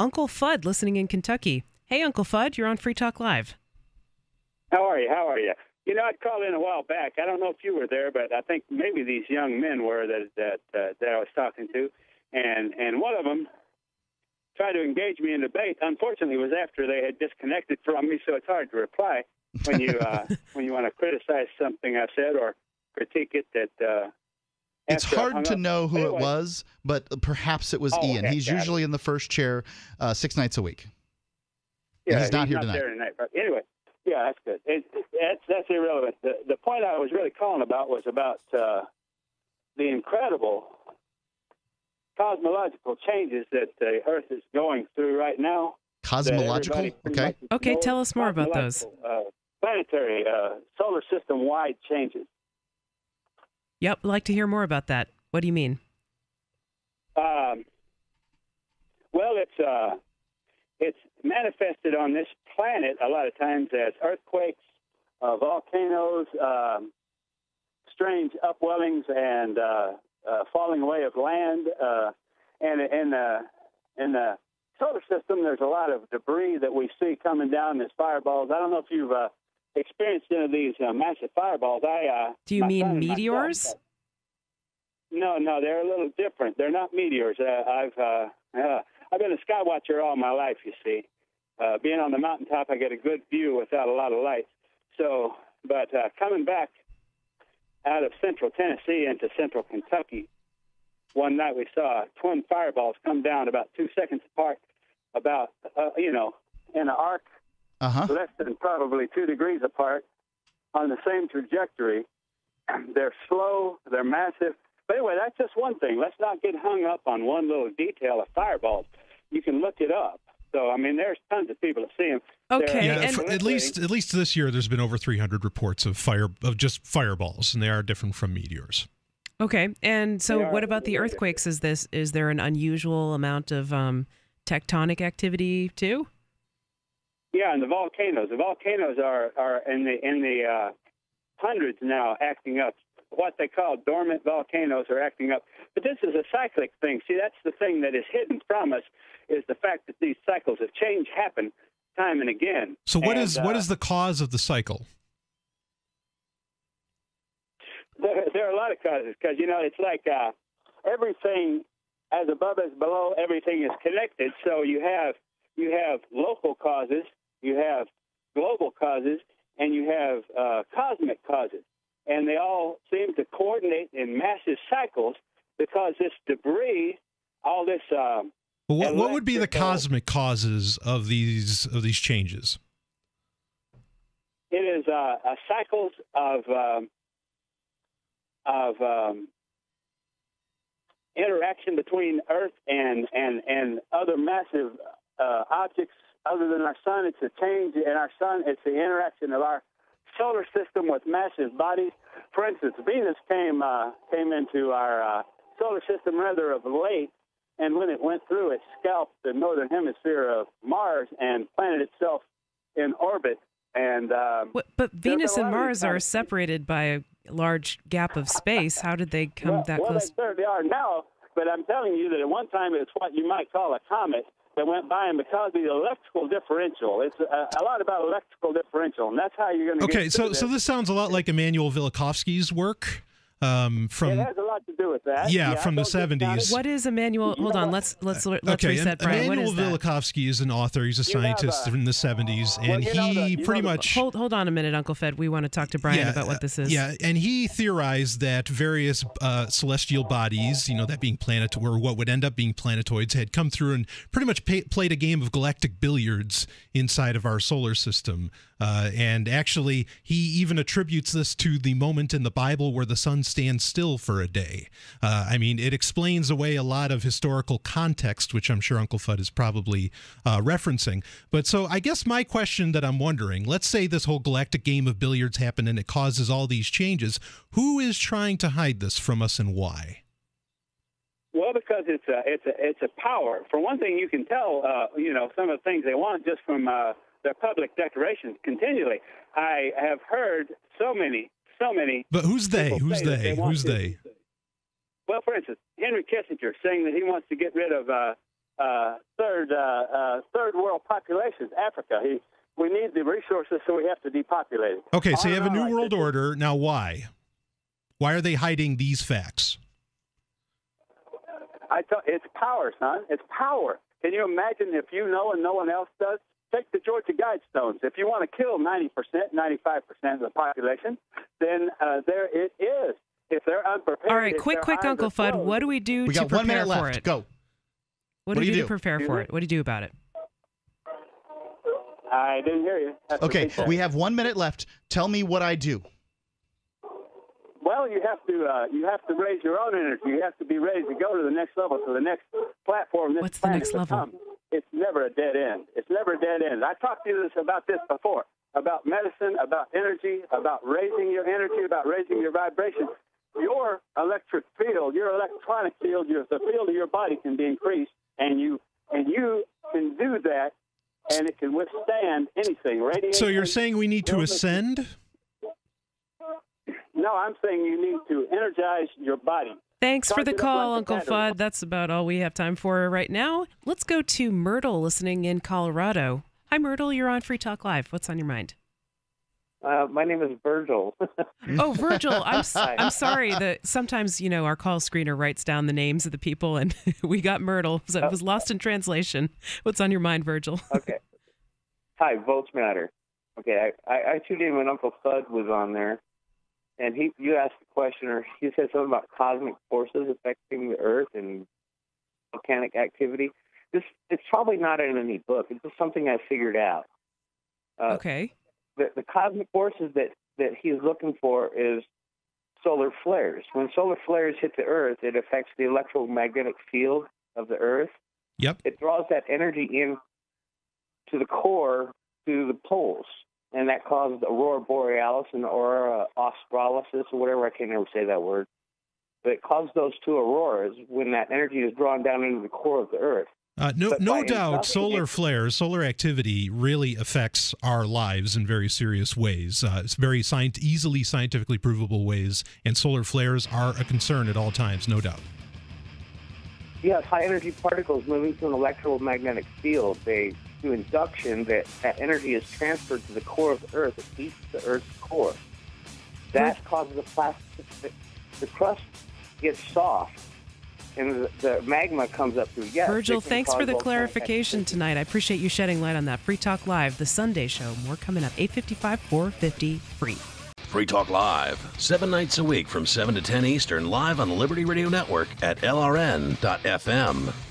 Uncle Fudd listening in Kentucky. Hey, Uncle Fudd, you're on Free Talk Live. How are you? How are you? You know, I called in a while back. I don't know if you were there, but I think maybe these young men were that that uh, that I was talking to, and and one of them tried to engage me in debate. Unfortunately, it was after they had disconnected from me, so it's hard to reply when you uh, when you want to criticize something I said or critique it. That uh, it's hard to know who Anyway, it was, but perhaps it was Oh, Ian. okay, He's it. usually in the first chair uh, six nights a week. Yeah, he's not here tonight. There tonight. But anyway, yeah, that's good. It, that's that's irrelevant. The the point I was really calling about was about uh, the incredible cosmological changes that the Earth is going through right now. Cosmological? Okay. Okay, tell us more about those. Uh, planetary, uh, solar system wide changes. Yep, like to hear more about that. What do you mean? Um, well, it's uh, it's manifested on this planet a lot of times as earthquakes, uh, volcanoes, um, strange upwellings, and uh, uh, falling away of land. Uh, and in the in the solar system, there's a lot of debris that we see coming down as fireballs. I don't know if you've uh, experienced any of these uh, massive fireballs. I uh, Do you mean myself, meteors? no, no, they're a little different. They're not meteors. Uh, I've uh, I've been a sky watcher all my life. You see, uh, being on the mountaintop, I get a good view without a lot of light. So, but uh, coming back out of central Tennessee into central Kentucky, one night we saw twin fireballs come down about two seconds apart, about uh, you know, in an arc Uh huh. less than probably two degrees apart on the same trajectory. They're slow, they're massive. But anyway, that's just one thing. Let's not get hung up on one little detail of fireballs. You can look it up. So, I mean, there's tons of people that see them. Okay, Yeah, and- at least at least this year, there's been over 300 reports of fire of just fireballs, and they are different from meteors. Okay, and so are what about the earthquakes? Is this is there an unusual amount of um, tectonic activity too? Yeah, and the volcanoes. The volcanoes are, are in the in the uh, hundreds now acting up. What they call dormant volcanoes are acting up. But this is a cyclic thing. See, that's the thing that is hidden from us is the fact that these cycles of change happen time and again. So what And, is what uh, is the cause of the cycle? There, there are a lot of causes because you know it's like uh, everything as above as below. Everything is connected. So you have you have local causes, you have global causes, and you have uh, cosmic causes, and they all seem to coordinate in massive cycles because this debris, all this. Um, Well, what, what would be the cosmic causes of these of these changes? It is uh, a cycles of um, of um, interaction between Earth and and and other massive uh, objects other than our sun. It's a change in our sun. It's the interaction of our solar system with massive bodies. For instance, Venus came uh, came into our uh, solar system rather of late, and when it went through, it scalped the northern hemisphere of Mars and planted itself in orbit. And um, What, but Venus and lot of these Mars are separated by a large gap of space. How did they come well, that well, close? they certainly are now. But I'm telling you that at one time it's what you might call a comet that went by, and because of the electrical differential, it's a, a lot about electrical differential, and that's how you're going to. Okay, get so through so this sounds a lot like Immanuel Velikovsky's work um, it from has a lot to do with that. Yeah, from the 70s. What is Immanuel? Hold on, let's let's let's okay, reset, Brian. What Immanuel is that? Velikovsky is an author. He's a scientist a- from the 70s, Well, and you he the- pretty much Hold hold on a minute, Uncle Fudd. We want to talk to Brian about what this is. Yeah, and he theorized that various uh, celestial bodies, you know, that being planet or what would end up being planetoids, had come through and pretty much pay, played a game of galactic billiards inside of our solar system. Uh, and actually, he even attributes this to the moment in the Bible where the sun stands still for a day. Uh, I mean, it explains away a lot of historical context, which I'm sure Uncle Fudd is probably uh, referencing. But so I guess my question that I'm wondering let's say this whole galactic game of billiards happened and it causes all these changes. Who is trying to hide this from us and why? Well, because it's a it's a it's a power. For one thing, you can tell uh, you know some of the things they want just from uh, their public declarations continually. I have heard so many so many. But who's they? Who's that they? Who's to- they? Well, for instance, Henry Kissinger saying that he wants to get rid of uh, uh, third uh, uh, third world populations, Africa. He, we need the resources, so we have to depopulate it. Okay, so you have a new like world this. order. Now, why? Why are they hiding these facts? I thought it's power, son. It's power. Can you imagine if you know and no one else does? Take the Georgia Guidestones. If you want to kill 90%, 95% of the population, then uh, there it is. If they're unprepared, All right, quick, quick, Uncle Fudd. closed- What do we do We to got prepare one minute for left. it? Go. What do What you do do you to prepare Excuse for me? it? What do you do about it? I didn't hear you. That's Okay, we have one minute left. Tell me what I do. Well, you have to uh, you have to raise your own energy. You have to be ready to go to the next level, to the next platform. This What's the next level? becomes. It's never a dead end. It's never a dead end. I talked to you this, about this before, about medicine, about energy, about raising your energy, about raising your vibration. Your electric field, your electronic field, your, the field of your body can be increased, and you and you can do that, and it can withstand anything. Radiation. So you're saying we need to ascend? No, I'm saying you need to energize your body. Thanks for the call, Uncle. Fudd. That's about all we have time for right now. Let's go to Myrtle listening in Colorado. Hi, Myrtle. You're on Free Talk Live. What's on your mind? Uh, my name is Virgil. Oh, Virgil, I'm Hi. I'm sorry that sometimes you know our call screener writes down the names of the people, and we got Myrtle, so it was lost in translation. What's on your mind, Virgil? okay. Hi, votes matter. Okay, I, I, I tuned in when Uncle Fudd was on there, and he you asked the question, or he said something about cosmic forces affecting the Earth and volcanic activity. This it's probably not in any book. It's just something I figured out. Uh, Okay. the, the cosmic forces that, that he's looking for is solar flares. When solar flares hit the Earth, it affects the electromagnetic field of the Earth. Yep. It draws that energy in to the core to the poles, and that caused aurora borealis and aurora australis, or whatever. I can't ever say that word. But it caused those two auroras when that energy is drawn down into the core of the Earth. Uh, no, But no doubt, solar flares, solar activity really affects our lives in very serious ways. Uh, it's very scient- easily scientifically provable ways, and solar flares are a concern at all times, no doubt. Yes, high energy particles moving through an electromagnetic field. They do induction that that energy is transferred to the core of the Earth. It heats the Earth's core. That hmm. causes the plastic. The, the crust gets soft, and the, the magma comes up through. Yes, Virgil, thanks for the clarification tonight. I appreciate you shedding light on that. Free Talk Live, the Sunday show. More coming up. 855 450 free. Free Talk Live, seven nights a week from 7 to 10 Eastern, live on the Liberty Radio Network at LRN.FM.